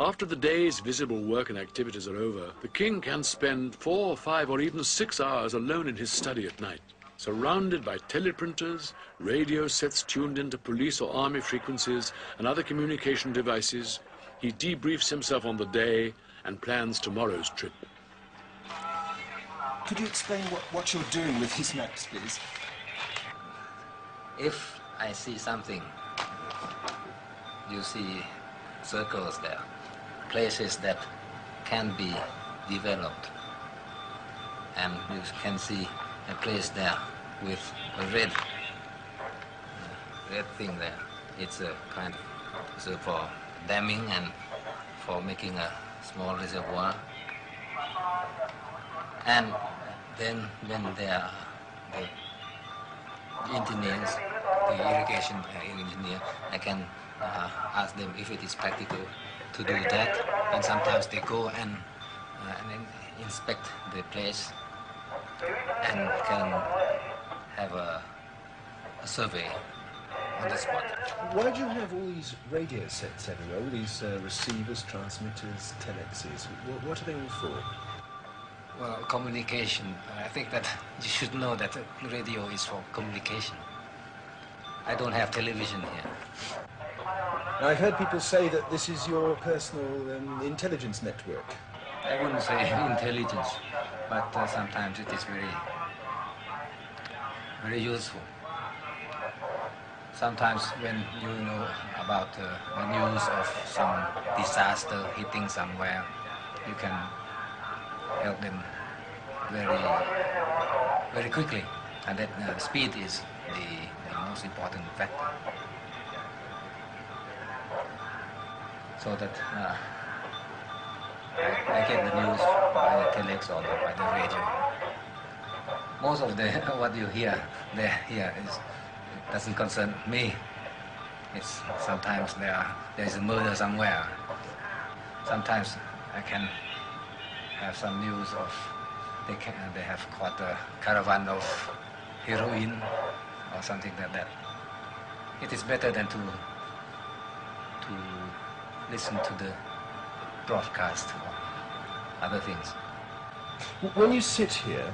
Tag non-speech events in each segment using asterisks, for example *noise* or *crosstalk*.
After the day's visible work and activities are over, the king can spend four, five, or even six hours alone in his study at night, surrounded by teleprinters, radio sets tuned into police or army frequencies, and other communication devices. He debriefs himself on the day and plans tomorrow's trip. Could you explain what, what you're doing with his maps, please? If I see something, you see circles there, places that can be developed. And you can see a place there with a red, uh, red thing there. It's a kind of so for damming and for making a small reservoir. And then when there are the engineers, the irrigation engineer, I can uh, ask them if it is practical to do that. And sometimes they go and, uh, and inspect the place and can have a, a survey on the spot. Why do you have all these radio sets everywhere, all these uh, receivers, transmitters, telexes? What, what, are they all for? Well, communication. I think that *laughs* you should know that radio is for communication. I don't have television here. I've heard people say that this is your personal um, intelligence network. I wouldn't say *laughs* intelligence, but uh, sometimes it is very, very useful. Sometimes when you know about uh, the news of some disaster hitting somewhere, you can help them very, very quickly, and that uh, speed is the, the most important factor. So that uh, I, get the news by the telex or by the radio. Most of the *laughs* what you hear there here is doesn't concern me. It's sometimes there there is a murder somewhere. Sometimes I can have some news of they can they have caught a caravan of heroin or something like that. It is better than to to listen to the broadcast or other things. When you sit here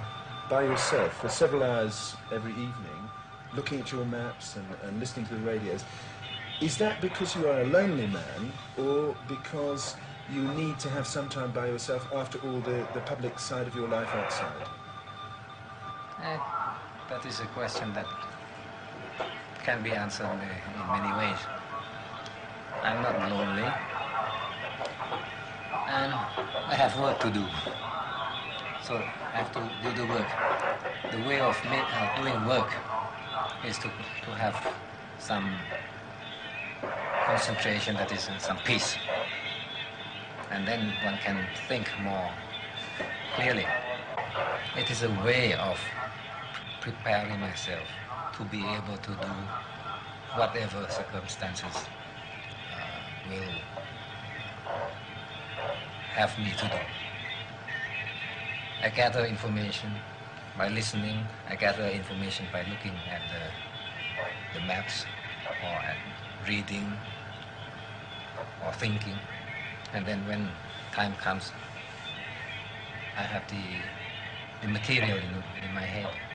by yourself for several hours every evening, looking at your maps and, and listening to the radios, is that because you are a lonely man or because you need to have some time by yourself after all the, the public side of your life outside? Uh, that is a question that can be answered in many ways. I'm not lonely. And I have work to do. So I have to do the work. The way of uh, doing work is to, to have some concentration, that is, some peace. And then one can think more clearly. It is a way of preparing myself to be able to do whatever circumstances will have me to do. I gather information by listening. I gather information by looking at the, the maps or at reading or thinking. And then when time comes, I have the, the material in, in my head.